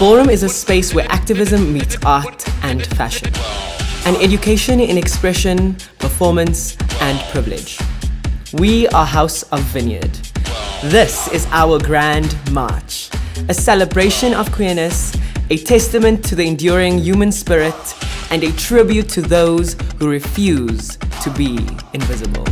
Ballroom is a space where activism meets art and fashion, an education in expression, performance, and privilege. We are House of Vineyard. This is our Grand March, a celebration of queerness, a testament to the enduring human spirit, and a tribute to those who refuse to be invisible.